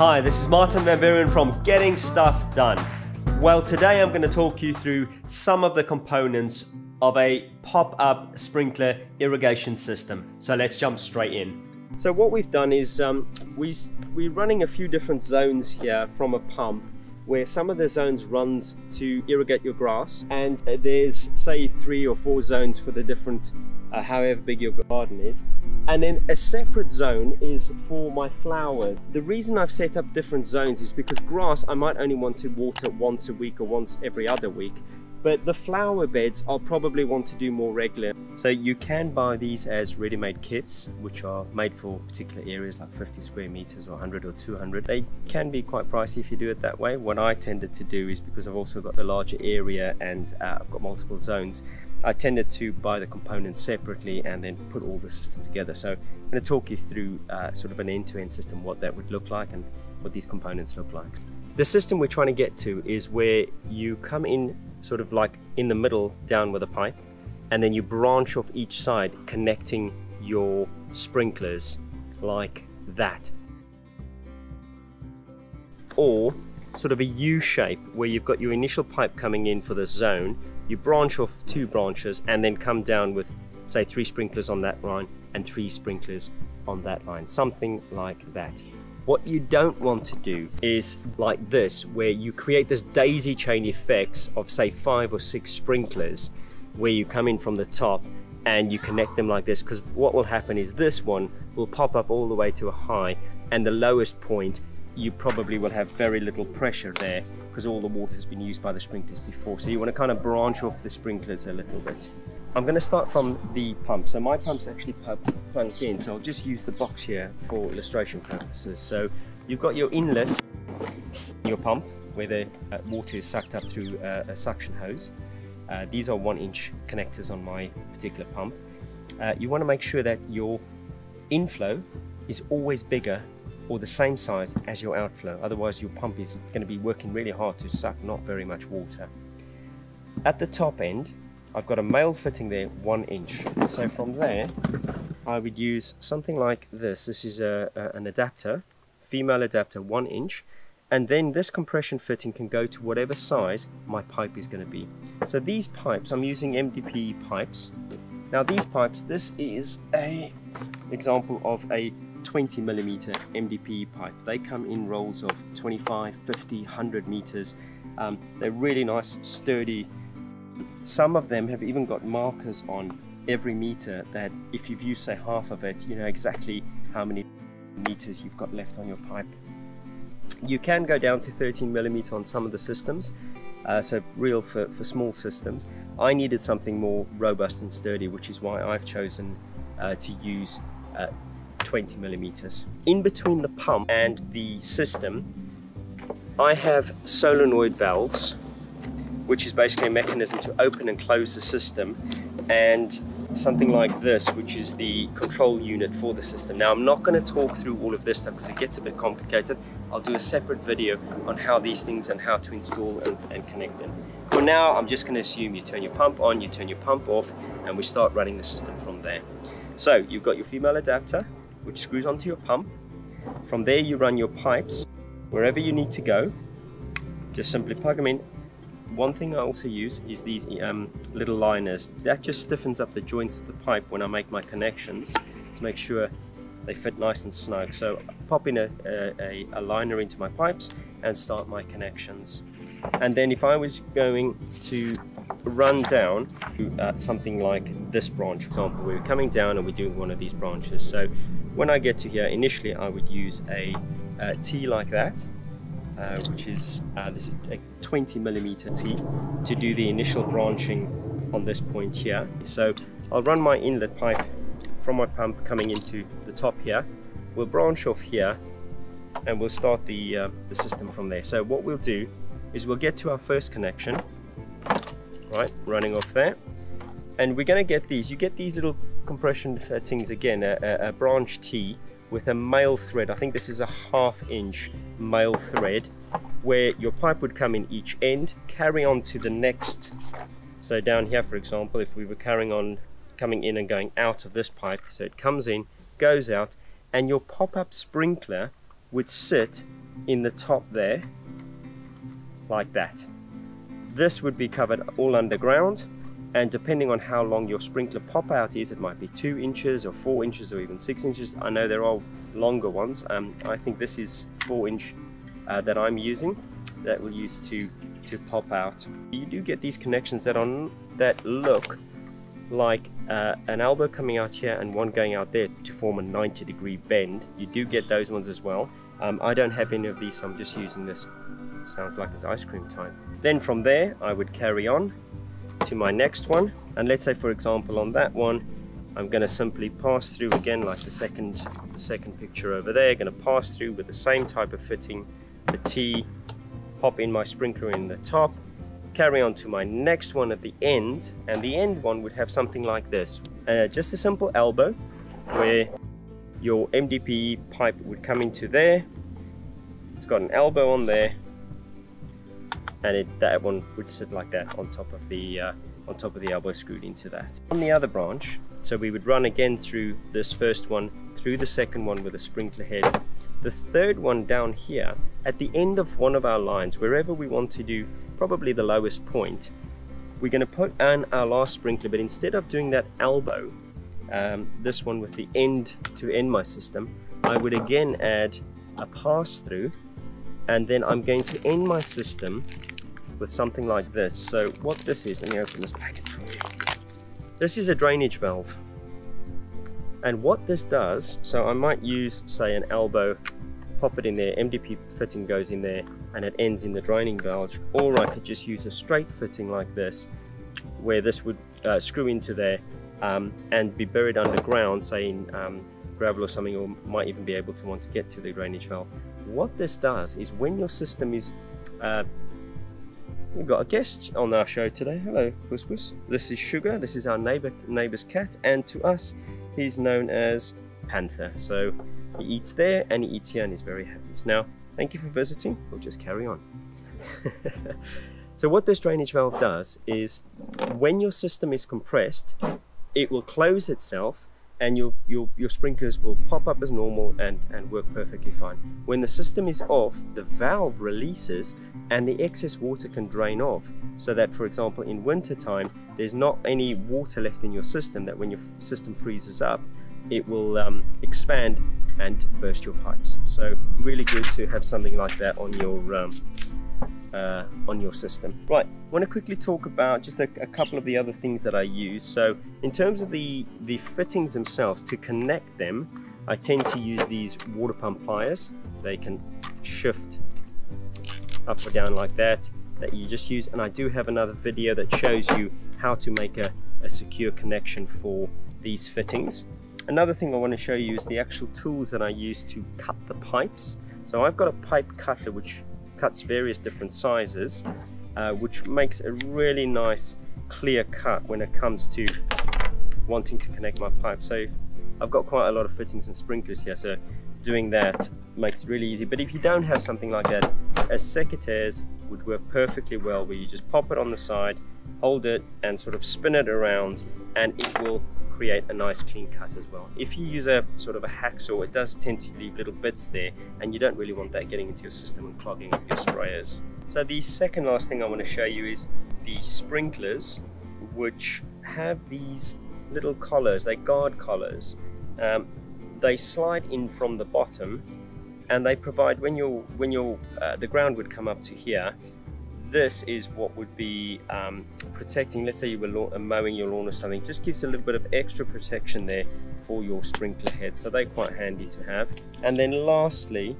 Hi, this is Martin Van Buren from Getting Stuff Done. Well, today I'm going to talk you through some of the components of a pop-up sprinkler irrigation system. So let's jump straight in. So what we've done is um, we, we're running a few different zones here from a pump where some of the zones runs to irrigate your grass and uh, there's say three or four zones for the different uh, however big your garden is. And then a separate zone is for my flowers. The reason I've set up different zones is because grass I might only want to water once a week or once every other week but the flower beds I'll probably want to do more regular. So you can buy these as ready-made kits which are made for particular areas like 50 square meters or 100 or 200. They can be quite pricey if you do it that way. What I tended to do is because I've also got the larger area and uh, I've got multiple zones I tended to buy the components separately and then put all the system together. So I'm going to talk you through uh, sort of an end-to-end -end system, what that would look like and what these components look like. The system we're trying to get to is where you come in sort of like in the middle down with a pipe and then you branch off each side connecting your sprinklers like that. Or sort of a U shape where you've got your initial pipe coming in for the zone you branch off two branches and then come down with say three sprinklers on that line and three sprinklers on that line. Something like that what you don't want to do is like this, where you create this daisy chain effects of say five or six sprinklers, where you come in from the top and you connect them like this, because what will happen is this one will pop up all the way to a high, and the lowest point, you probably will have very little pressure there, because all the water's been used by the sprinklers before. So you want to kind of branch off the sprinklers a little bit. I'm going to start from the pump. So my pump's actually plugged in, so I'll just use the box here for illustration purposes. So you've got your inlet, your pump, where the uh, water is sucked up through uh, a suction hose. Uh, these are one inch connectors on my particular pump. Uh, you want to make sure that your inflow is always bigger or the same size as your outflow. Otherwise your pump is going to be working really hard to suck not very much water. At the top end, I've got a male fitting there one inch. So from there, I would use something like this. This is a, a, an adapter, female adapter one inch. And then this compression fitting can go to whatever size my pipe is going to be. So these pipes, I'm using MDP pipes. Now these pipes, this is a example of a 20 millimeter MDP pipe. They come in rolls of 25, 50, 100 meters. Um, they're really nice, sturdy some of them have even got markers on every meter that if you've used say half of it, you know exactly how many meters you've got left on your pipe. You can go down to 13 millimeter on some of the systems, uh, so real for, for small systems. I needed something more robust and sturdy, which is why I've chosen uh, to use uh, 20 millimeters. In between the pump and the system, I have solenoid valves which is basically a mechanism to open and close the system, and something like this, which is the control unit for the system. Now, I'm not going to talk through all of this stuff because it gets a bit complicated. I'll do a separate video on how these things and how to install and, and connect them. For now, I'm just going to assume you turn your pump on, you turn your pump off, and we start running the system from there. So, you've got your female adapter, which screws onto your pump. From there, you run your pipes wherever you need to go. Just simply plug them in one thing I also use is these um, little liners. That just stiffens up the joints of the pipe when I make my connections to make sure they fit nice and snug. So I pop in a, a, a liner into my pipes and start my connections. And then if I was going to run down uh, something like this branch, for example, we're coming down and we're doing one of these branches. So when I get to here, initially I would use a, a T like that uh, which is uh, this is a 20 millimeter T to do the initial branching on this point here. So I'll run my inlet pipe from my pump coming into the top here. We'll branch off here and we'll start the, uh, the system from there. So what we'll do is we'll get to our first connection, right, running off there. And we're gonna get these, you get these little compression fittings again, a, a branch T with a male thread. I think this is a half inch male thread where your pipe would come in each end, carry on to the next. So down here, for example, if we were carrying on coming in and going out of this pipe, so it comes in, goes out, and your pop-up sprinkler would sit in the top there, like that. This would be covered all underground and depending on how long your sprinkler pop out is, it might be two inches or four inches or even six inches. I know there are longer ones. Um, I think this is four inch uh, that I'm using that will use to to pop out. You do get these connections that on that look like uh, an elbow coming out here and one going out there to form a 90 degree bend. You do get those ones as well. Um, I don't have any of these, so I'm just using this. Sounds like it's ice cream time. Then from there, I would carry on to my next one. And let's say, for example, on that one, I'm going to simply pass through again, like the second, the second picture over there. Going to pass through with the same type of fitting, the T, pop in my sprinkler in the top, carry on to my next one at the end and the end one would have something like this uh, just a simple elbow where your MDP pipe would come into there it's got an elbow on there and it, that one would sit like that on top of the uh, on top of the elbow screwed into that. On the other branch so we would run again through this first one through the second one with a sprinkler head. The third one down here at the end of one of our lines wherever we want to do probably the lowest point, we're going to put on our last sprinkler, but instead of doing that elbow, um, this one with the end to end my system, I would again add a pass through and then I'm going to end my system with something like this. So what this is, let me open this packet for you. This is a drainage valve. And what this does, so I might use say an elbow pop it in there, MDP fitting goes in there and it ends in the draining valve or I could just use a straight fitting like this where this would uh, screw into there um, and be buried underground say in um, gravel or something or might even be able to want to get to the drainage valve. What this does is when your system is uh, We've got a guest on our show today. Hello, Puss Puss. This is Sugar. This is our neighbor neighbor's cat, and to us, he's known as Panther. So he eats there and he eats here and he's very happy. Now, thank you for visiting. We'll just carry on. so what this drainage valve does is when your system is compressed, it will close itself and your, your, your sprinklers will pop up as normal and, and work perfectly fine. When the system is off, the valve releases and the excess water can drain off so that, for example, in winter time, there's not any water left in your system that when your system freezes up, it will um, expand and burst your pipes. So really good to have something like that on your um, uh, on your system. Right, I want to quickly talk about just a, a, couple of the other things that I use. So in terms of the, the fittings themselves, to connect them, I tend to use these water pump pliers. They can shift up or down like that, that you just use. And I do have another video that shows you how to make a, a secure connection for these fittings. Another thing I want to show you is the actual tools that I use to cut the pipes. So I've got a pipe cutter which cuts various different sizes, uh, which makes a really nice clear cut when it comes to wanting to connect my pipe. So I've got quite a lot of fittings and sprinklers here, so doing that makes it really easy. But if you don't have something like that, a secateurs would work perfectly well where you just pop it on the side, hold it and sort of spin it around and it will create a nice clean cut as well. If you use a sort of a hacksaw, it does tend to leave little bits there and you don't really want that getting into your system and clogging up your sprayers. So the second last thing I want to show you is the sprinklers which have these little collars, they guard collars. Um, they slide in from the bottom and they provide when you're when you're uh, the ground would come up to here this is what would be um, protecting, let's say you were mowing your lawn or something, just gives a little bit of extra protection there for your sprinkler head. So they're quite handy to have. And then lastly,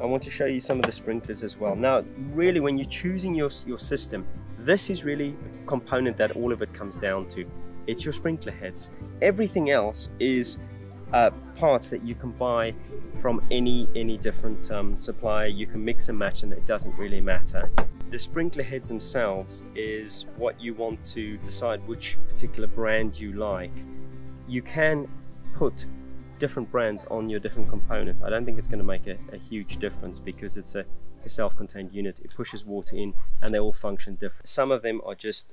I want to show you some of the sprinklers as well. Now, really when you're choosing your, your system, this is really a component that all of it comes down to. It's your sprinkler heads. Everything else is uh, parts that you can buy from any any different um, supplier. You can mix and match and it doesn't really matter. The sprinkler heads themselves is what you want to decide which particular brand you like. You can put different brands on your different components. I don't think it's going to make a, a huge difference because it's a, it's a self-contained unit. It pushes water in and they all function different. Some of them are just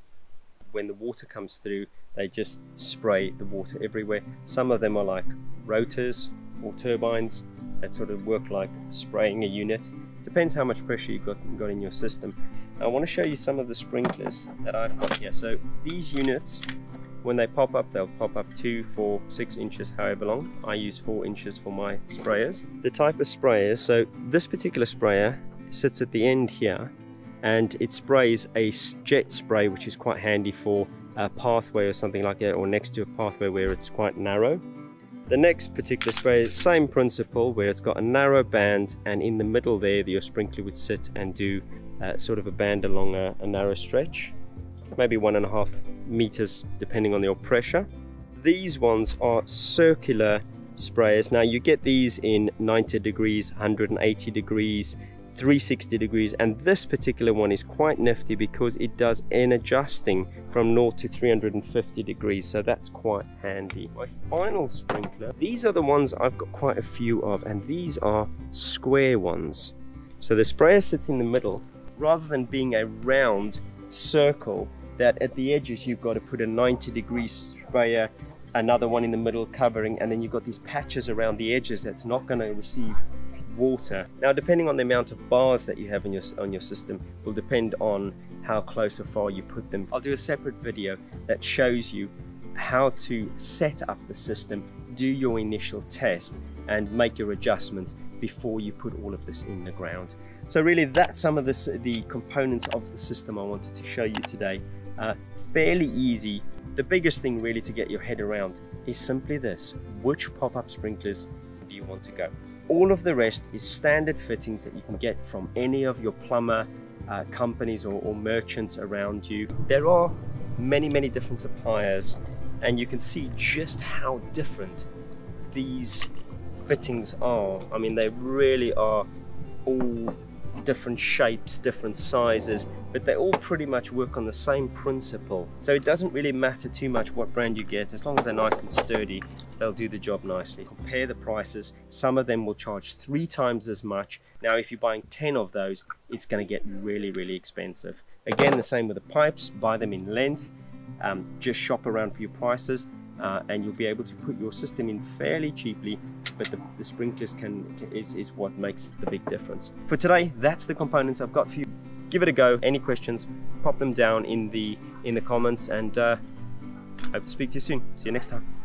when the water comes through they just spray the water everywhere. Some of them are like rotors or turbines that sort of work like spraying a unit. Depends how much pressure you've got, got in your system. I want to show you some of the sprinklers that I've got here. So these units, when they pop up, they'll pop up two, four, six inches, however long. I use four inches for my sprayers. The type of sprayers, so this particular sprayer sits at the end here and it sprays a jet spray, which is quite handy for a pathway or something like that, or next to a pathway where it's quite narrow. The next particular spray is same principle where it's got a narrow band and in the middle there your sprinkler would sit and do uh, sort of a band along a, a narrow stretch, maybe one and a half meters depending on your pressure. These ones are circular sprayers. Now you get these in 90 degrees, 180 degrees, 360 degrees and this particular one is quite nifty because it does an adjusting from 0 to 350 degrees so that's quite handy. My final sprinkler, these are the ones I've got quite a few of and these are square ones. So the sprayer sits in the middle rather than being a round circle that at the edges you've got to put a 90 degree sprayer another one in the middle covering and then you've got these patches around the edges that's not going to receive water. Now depending on the amount of bars that you have in your, on your system will depend on how close or far you put them. I'll do a separate video that shows you how to set up the system, do your initial test and make your adjustments before you put all of this in the ground. So really that's some of the, the components of the system I wanted to show you today. Uh, fairly easy. The biggest thing really to get your head around is simply this, which pop-up sprinklers do you want to go? All of the rest is standard fittings that you can get from any of your plumber uh, companies or, or merchants around you. There are many, many different suppliers and you can see just how different these fittings are. I mean, they really are all different shapes, different sizes, but they all pretty much work on the same principle. So it doesn't really matter too much what brand you get, as long as they're nice and sturdy, they'll do the job nicely. Compare the prices, some of them will charge three times as much. Now if you're buying 10 of those, it's gonna get really, really expensive. Again, the same with the pipes, buy them in length, um, just shop around for your prices uh, and you'll be able to put your system in fairly cheaply but the, the sprinklers can is, is what makes the big difference. For today that's the components I've got for you. Give it a go. Any questions pop them down in the in the comments and uh, hope to speak to you soon. See you next time